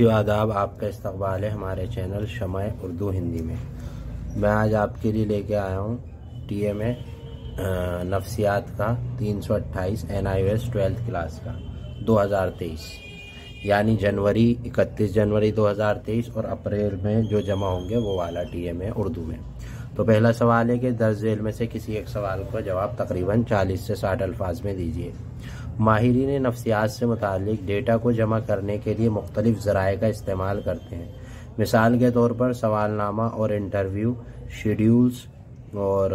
जो आदाब आपका इस्तकबाल है हमारे चैनल शमा उर्दू हिंदी में। मैं आज आपके लिए लेके आया हूँ टी एम ए नफ्सियात का तीन सौ अट्ठाईस N I S twelfth class का 2023 यानी जनवरी 31 जनवरी 2023 और अप्रैल में जो जमा होंगे वो वाला टी एम ए उर्दू में। तो पहला सवाल है कि दर्ज झेल में से किसी एक सवाल को जवाब तकरीबन 40 से 60 अल्फाज में दीजिए। माहरीन नफ्सियात से मुतक डेटा को जमा करने के लिए मुख्तलिफ़ ज़राए का इस्तेमाल करते हैं। मिसाल के तौर पर सवालनामा और इंटरव्यू, शेड्यूल्स और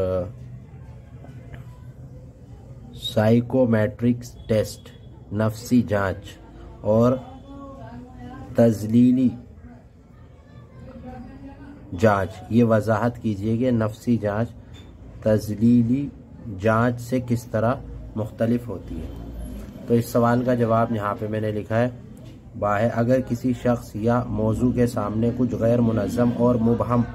साइकोमेट्रिक्स टेस्ट, नफसी जाँच और तजलीली जाँच। ये वजाहत कीजिए कि नफसी जाँच, तजलीली जाँच से किस तरह मुख्तलिफ़ होती है। तो इस सवाल का जवाब यहाँ पे मैंने लिखा है। बाहे अगर किसी शख्स या मौजू के सामने कुछ गैर मुनज़म और मुबहम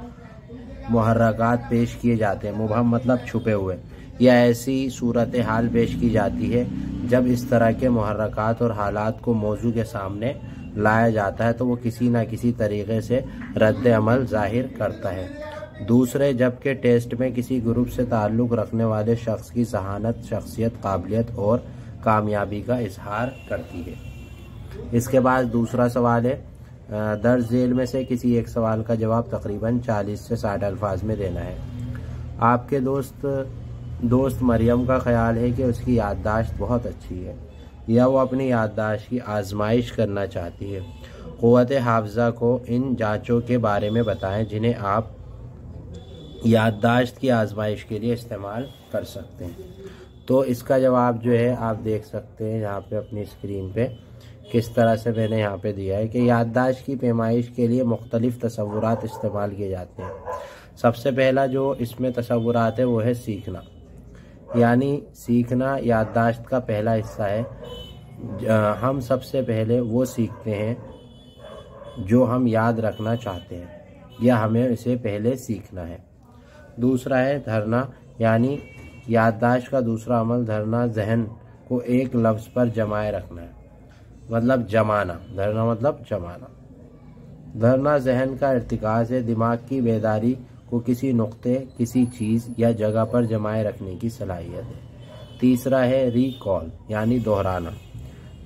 मुहर्रकात पेश किए जाते हैं, मुबहम मतलब छुपे हुए, या ऐसी सूरत हाल पेश की जाती है जब इस तरह के मुहर्रकात और हालात को मौजू के सामने लाया जाता है तो वो किसी न किसी तरीके से रद्द अमल ज़ाहिर करता है। दूसरे, जबकि टेस्ट में किसी ग्रुप से ताल्लुक़ रखने वाले शख्स की जहानत शख्सियत, काबिलियत और कामयाबी का इजहार करती है। इसके बाद दूसरा सवाल है दर्ज झेल में से किसी एक सवाल का जवाब तकरीबन 40 से 60 अल्फाज में देना है। आपके दोस्त दोस्त मरियम का ख्याल है कि उसकी याददाश्त बहुत अच्छी है, या वो अपनी याददाश्त की आजमाइश करना चाहती है। क़वत हाफजा को इन जांचों के बारे में बताएँ जिन्हें आप याददाश्त की आजमाइश के लिए इस्तेमाल कर सकते हैं। तो इसका जवाब जो है, आप देख सकते हैं यहाँ पे अपनी स्क्रीन पे, किस तरह से मैंने यहाँ पे दिया है कि याददाश्त की पैमाइश के लिए मुख्तलिफ़ तस्वुरात इस्तेमाल किए जाते हैं। सबसे पहला जो इसमें तस्वुरात है, वो है सीखना। यानी सीखना याददाश्त का पहला हिस्सा है। हम सबसे पहले वो सीखते हैं जो हम याद रखना चाहते हैं या हमें इसे पहले सीखना है। दूसरा है धरना, यानी याददाश्त का दूसरा अमल धरना जहन को एक लफ्ज़ पर जमाए रखना है। मतलब जमाना। धरना मतलब जमाना। धरना जहन का इरतकाज है दिमाग की बेदारी को किसी नुक्ते, किसी चीज़ या जगह पर जमाए रखने की सलाहियत है। तीसरा है रिकॉल यानी दोहराना।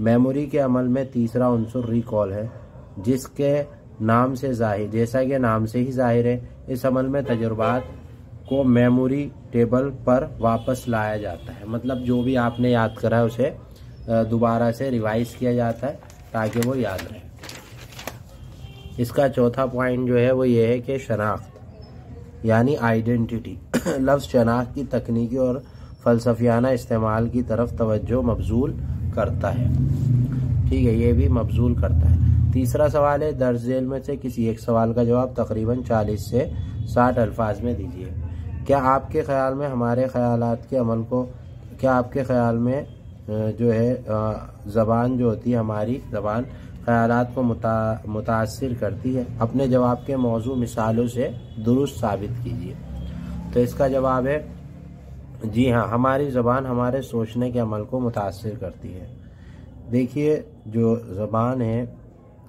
मेमोरी के अमल में तीसरा उनसर रिकॉल है, जिसके नाम से ज़ाहिर, जैसा कि नाम से ही ज़ाहिर है, इस अमल में तजुर्बात को मेमोरी टेबल पर वापस लाया जाता है। मतलब जो भी आपने याद करा है, उसे दोबारा से रिवाइज किया जाता है ताकि वो याद रहे। इसका चौथा पॉइंट जो है, वो ये है कि शनाख्त, यानी आइडेंटिटी लफ्ज़ शनाख्त की तकनीकी और फ़लसफियाना इस्तेमाल की तरफ़ तवज्जो मबजूल करता है। ठीक है, ये भी मबजूल करता है। तीसरा सवाल है, दर्ज में से किसी एक सवाल का जवाब तकरीबन 40 से 60 अल्फाज में दीजिए। क्या आपके ख्याल में हमारे ख्याल के अमल को, क्या आपके ख्याल में जो है ज़बान जो होती है, हमारी ज़बान ख्याल को मुता, मुतासर करती है? अपने जवाब के मौजू मिसालों से दुरुस्त साबित कीजिए। तो इसका जवाब है, जी हाँ हमारी ज़बान हमारे सोचने के अमल को मुतासर करती है। देखिए, जो ज़बान है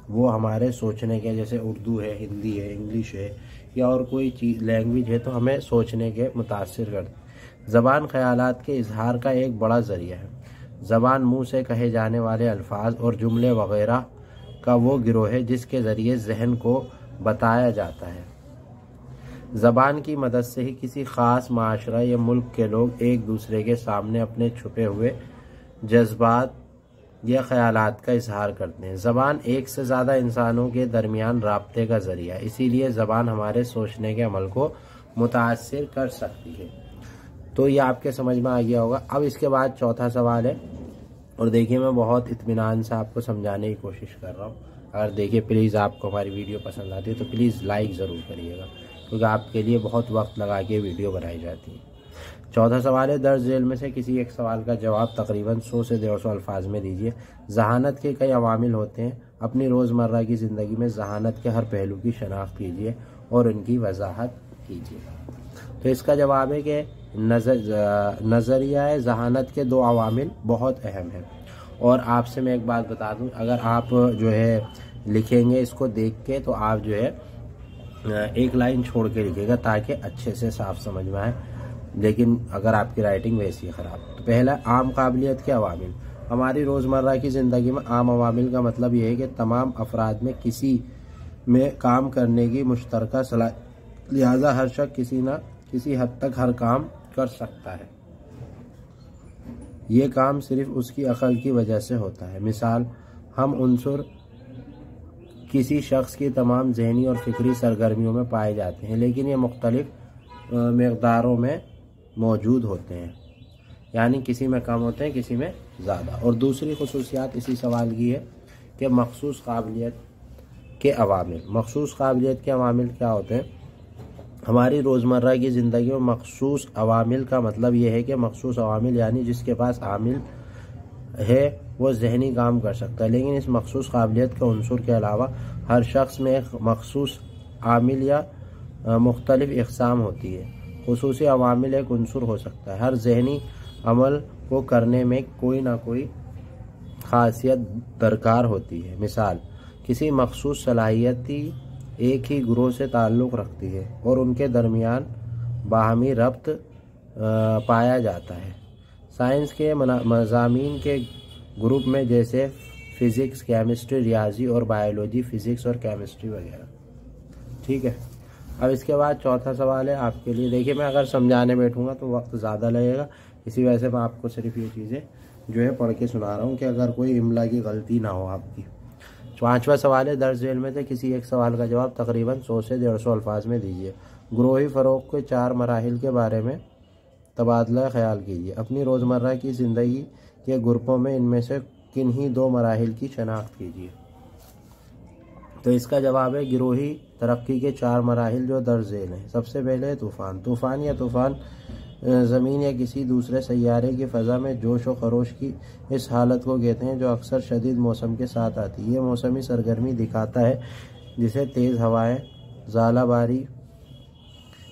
वो हमारे सोचने के, जैसे उर्दू है, हिंदी है, इंग्लिश है, या और कोई चीज़ लैंग्वेज है तो हमें सोचने के मुतासर कर ज़बान ख्याल के इजहार का एक बड़ा ज़रिया है। ज़बान मुँह से कहे जाने वाले अल्फाज और जुमले वगैरह का वो गिरोह है, जिसके ज़रिए जहन को बताया जाता है। ज़बान की मदद से ही किसी ख़ास माशरा या मुल्क के लोग एक दूसरे के सामने अपने छुपे हुए जज्बात या ख्याल का इजहार करते हैं। ज़बान एक से ज़्यादा इंसानों के दरमियान रबते का ज़रिया। इसीलिए ज़बान हमारे सोचने के अमल को मुतासर कर सकती है। तो ये आपके समझ में आ गया होगा। अब इसके बाद चौथा सवाल है। और देखिए, मैं बहुत इतमान से आपको समझाने की कोशिश कर रहा हूँ। अगर देखिए प्लीज़ आपको हमारी वीडियो पसंद आती है तो प्लीज़ लाइक ज़रूर करिएगा, क्योंकि आपके लिए बहुत वक्त लगा के वीडियो बनाई जाती है। चौथा सवाल है, दर्ज जेल में से किसी एक सवाल का जवाब तकरीबन सौ से डेढ़ सौ अल्फाज में दीजिए। जहानत के कई अवामिल होते हैं, अपनी रोज़मर्रा की ज़िंदगी में जहानत के हर पहलू की शनाख्त कीजिए और उनकी वजाहत कीजिए। तो इसका जवाब है कि नज़र नज़रिया जहानत के दो अवामिल बहुत अहम हैं। और आपसे मैं एक बात बता दूँ, अगर आप जो है लिखेंगे इसको देख के तो आप जो है एक लाइन छोड़ के लिखेगा ताकि अच्छे से साफ़ समझ में आए। लेकिन अगर आपकी राइटिंग वैसी है ख़राब तो पहला, आम काबिलियत के अवामिल हमारी रोज़मर्रा की ज़िंदगी में आम अवामिल का मतलब ये है कि तमाम अफराद में किसी में काम करने की मुश्तर सलाह, लिहाजा हर शख्स किसी न किसी हद तक हर काम कर सकता है। ये काम सिर्फ़ उसकी अकल की वजह से होता है। मिसाल, हम उनसुर किसी शख्स की तमाम जहनी और फिक्री सरगर्मियों में पाए जाते हैं, लेकिन ये मुख्तलिफ़ मकदारों में मौजूद होते हैं। यानी किसी में कम होते हैं, किसी में ज़्यादा। और दूसरी खसूसियात इसी सवाल की है कि मखसूस काबिलियत के अवामिल। मखसूस काबिलियत के अवामिल क्या होते हैं? हमारी रोज़मर्रा की ज़िंदगी में मखसूस अवामिल का मतलब ये है कि मखसूस अवामिल, यानी जिसके पास आमिल है, वो जहनी काम कर सकता है। लेकिन इस मखसूस काबिलियत के अनसर के अलावा हर शख्स में एक मखसूस आमिल या मुख्तलिफ़ इकसाम होती है। खसूस अवामिल एक अनसर हो सकता है। हर जहनी अमल को करने में कोई ना कोई खासियत दरकार होती है। मिसाल, किसी मखसूस सलाहियती एक ही ग्रोह से ताल्लुक़ रखती है और उनके दरमियान बाहमी रब्त पाया जाता है। साइंस के मजामी के ग्रुप में जैसे फ़िज़िक्स, केमिस्ट्री, रियाजी और बायोलॉजी, फ़िज़िक्स और केमिस्ट्री वगैरह। ठीक है? अब इसके बाद चौथा सवाल है आपके लिए। देखिए, मैं अगर समझाने बैठूँगा तो वक्त ज़्यादा लगेगा। इसी वजह से मैं आपको सिर्फ़ ये चीज़ें जो है पढ़ के सुना रहा हूँ कि अगर कोई इमला की गलती ना हो आपकी। पाँचवा सवाल है, दर्ज जेल में से किसी एक सवाल का जवाब तकरीबन सौ से डेढ़ सौ अल्फाज में दीजिए। ग्रोही फ़रोग के चार मराहल के बारे में तबादला ख्याल कीजिए। अपनी रोज़मर्रा की ज़िंदगी के ग्रुपों में इनमें से किन ही दो मराहल की शनाख्त कीजिए। तो इसका जवाब है गिरोही तरक्की के चार मराहल जो दर्ज झेल हैं। सबसे पहले तूफ़ान। तूफ़ान या तूफ़ान ज़मीन या किसी दूसरे सैारे की फ़ज़ा में जोश व खरोश की इस हालत को कहते हैं जो अक्सर शदीद मौसम के साथ आती है। ये मौसमी सरगर्मी दिखाता है, जिसे तेज़ हवाएँ हवाएँ ज़ालाबारी,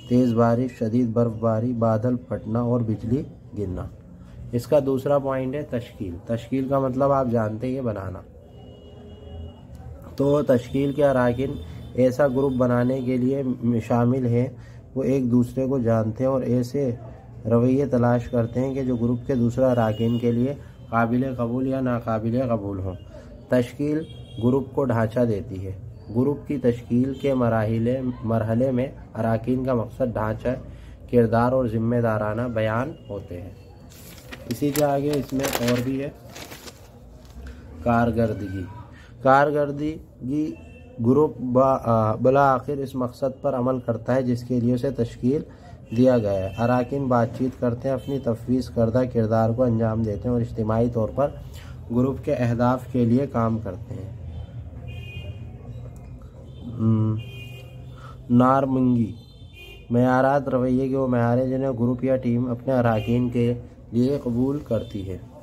तेज़ बारिश, शदीद बर्फ़बारी, बादल फटना और बिजली गिरना। इसका दूसरा पॉइंट है तश्कील। तश्कील का मतलब आप जानते हैं बनाना। तो तश्कील के अरकान ऐसा ग्रुप बनाने के लिए शामिल है। वो एक दूसरे को जानते हैं और ऐसे रवैये तलाश करते हैं कि जो ग्रुप के दूसरा अरकान के लिए काबिल कबूल या नाकबिल कबूल हों। तश्कील ग्रुप को ढांचा देती है। ग्रुप की तश्कील के मराहले, मरहले में अरकान का मकसद ढांचा, किरदार और ज़िम्मेदाराना बयान होते हैं। इसी के आगे इसमें और भी है। कारकर्दगी। कारकर्दगी ग्रुप बला आखिर इस मकसद पर अमल करता है जिसके लिए उसे तश्कील दिया गया है। अरकान बातचीत करते हैं अपनी तफवीज़ करदा किरदार को अंजाम देते हैं और इज्तमाही तौर पर ग्रुप के अहदाफ के लिए काम करते हैं। हम्म, नारमंगी। मैारात रवैये के वो मैारे जिन्हें ग्रुप या टीम अपने अरकान के लिए कबूल करती है।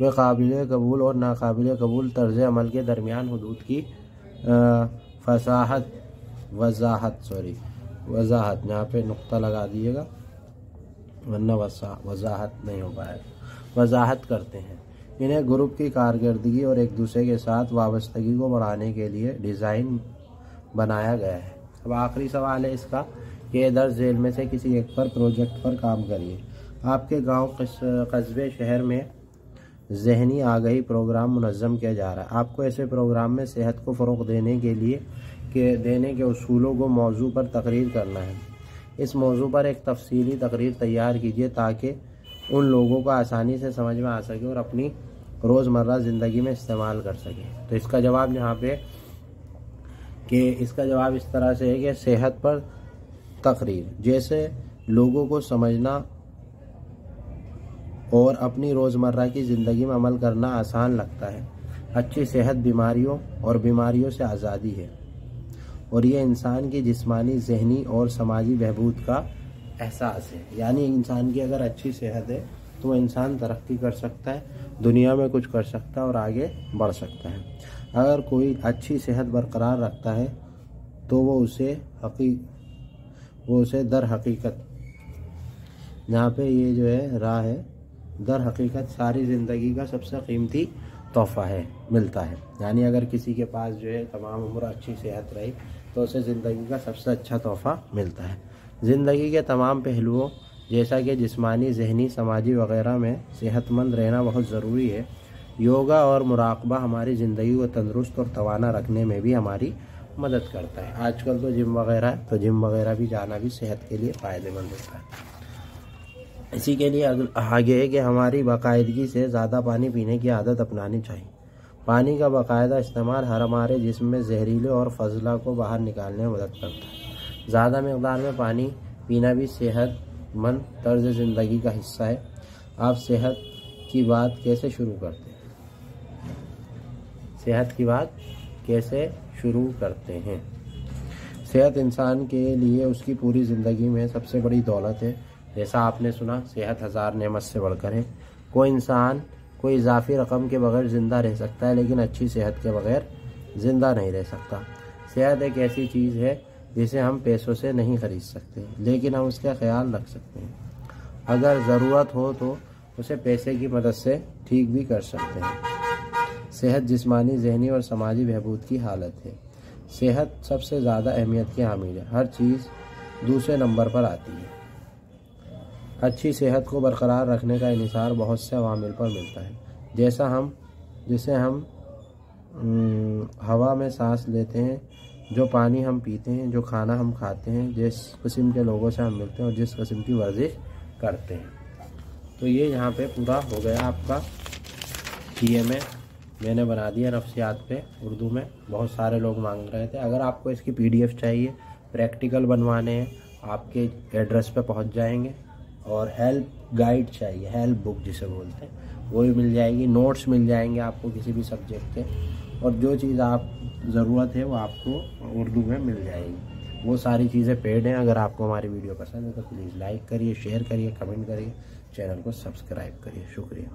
वे काबिल कबूल और नाकबिल कबूल तर्ज अमल के दरमियान हदूद की फसाहत, वजाहत, सॉरी, वजाहत, यहाँ पे नुक्ता लगा दिएगा वरना वजाहत नहीं हो पाएगा। वजाहत करते हैं। इन्हें ग्रुप की कारकर्दगी और एक दूसरे के साथ वाबस्तगी को बढ़ाने के लिए डिज़ाइन बनाया गया है। अब आखिरी सवाल है इसका कि दस जेल में से किसी एक पर प्रोजेक्ट पर काम करिए। आपके गाँव कस्बे, शहर में जहनी आगही प्रोग्राम मुनज़म किया जा रहा है। आपको ऐसे प्रोग्राम में सेहत को फ़रोग देने के लिए के, देने के असूलों को मौजू पर तकरीर करना है। इस मौजू पर एक तफसीली तकरीर तैयार कीजिए ताकि उन लोगों को आसानी से समझ में आ सके और अपनी रोज़मर्रा ज़िंदगी में इस्तेमाल कर सके। तो इसका जवाब यहाँ पे कि इसका जवाब इस तरह से है कि सेहत पर तकरीर, जैसे लोगों को समझना और अपनी रोज़मर्रा की ज़िंदगी में अमल करना आसान लगता है। अच्छी सेहत बीमारियों और बीमारियों से आज़ादी है। और ये इंसान की जिस्मानी, जहनी और समाजी बहबूद का एहसास है। यानी इंसान की अगर अच्छी सेहत है तो वह इंसान तरक्की कर सकता है, दुनिया में कुछ कर सकता है और आगे बढ़ सकता है। अगर कोई अच्छी सेहत बरकरार रखता है तो वो उसे हकी, वो उसे दर हकीकत। यहाँ पे ये जो है राह है दर हकीकत सारी ज़िंदगी का सबसे कीमती तोहफ़ा है, मिलता है। यानी अगर किसी के पास जो है तमाम उम्र अच्छी सेहत रही तो उसे ज़िंदगी का सबसे अच्छा तोहफ़ा मिलता है। ज़िंदगी के तमाम पहलुओं जैसा कि जिस्मानी, जहनी, समाजी वगैरह में सेहतमंद रहना बहुत ज़रूरी है। योगा और मुराकबा हमारी ज़िंदगी को तंदुरुस्त और तोाना रखने में भी हमारी मदद करता है। आजकल तो जिम वगैरह तो जिम वगैरह भी जाना भी सेहत के लिए फ़ायदेमंद होता है। इसी के लिए आगे कि हमारी बाकायदगी से ज़्यादा पानी पीने की आदत अपनानी चाहिए। पानी का बाकायदा इस्तेमाल हर हमारे जिसम में जहरीले और फजला को बाहर निकालने में मदद करता है। ज़्यादा मकदार में पानी पीना भी सेहतमंद तर्ज ज़िंदगी का हिस्सा है। आप सेहत की बात कैसे शुरू करते हैं? सेहत की बात कैसे शुरू करते हैं? सेहत इंसान के लिए उसकी पूरी ज़िंदगी में सबसे बड़ी दौलत है जैसा आपने सुना, सेहत हज़ार नेमत से बढ़कर है। कोई इंसान, कोई इजाफी रकम के बगैर ज़िंदा रह सकता है, लेकिन अच्छी सेहत के बगैर ज़िंदा नहीं रह सकता। सेहत एक ऐसी चीज़ है जिसे हम पैसों से नहीं ख़रीद सकते, लेकिन हम उसका ख्याल रख सकते हैं। अगर ज़रूरत हो तो उसे पैसे की मदद से ठीक भी कर सकते हैं। सेहत जिस्मानी, जहनी और समाजी बहबूद की हालत है। सेहत सबसे ज़्यादा अहमियत की हामिल है। हर चीज़ दूसरे नंबर पर आती है। अच्छी सेहत को बरकरार रखने का इसार बहुत से अवामिल पर मिलता है। जैसा हम जिसे हम हवा में सांस लेते हैं, जो पानी हम पीते हैं, जो खाना हम खाते हैं, जिस किस्म के लोगों से हम मिलते हैं और जिस किस्म की वर्जिश करते हैं। तो ये यहाँ पे पूरा हो गया आपका। टी एम ए मैंने बना दिया नफ्सियात पे, उर्दू में। बहुत सारे लोग मांग रहे थे। अगर आपको इसकी पीडीएफ चाहिए, प्रैक्टिकल बनवाने हैं, आपके एड्रेस पे पहुँच जाएँगे। और हेल्प गाइड चाहिए हेल्प बुक जिसे बोलते हैं, वो भी मिल जाएगी नोट्स मिल जाएँगे आपको किसी भी सब्जेक्ट के, और जो चीज़ आप, ज़रूरत है वो आपको उर्दू में मिल जाएगी। वो सारी चीज़ें पेड हैं, अगर आपको हमारी वीडियो पसंद है तो प्लीज़ लाइक करिए शेयर करिए कमेंट करिए चैनल को सब्सक्राइब करिए, शुक्रिया।